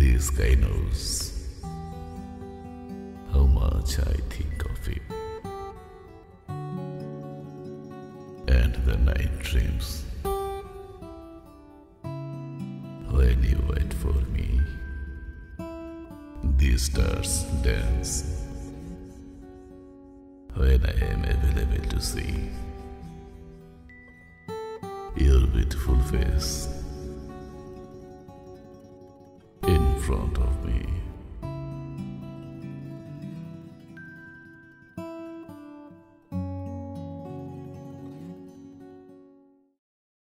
This guy knows how much I think of him. And the night dreams when you wait for me. The stars dance when I am available to see your beautiful face front of me.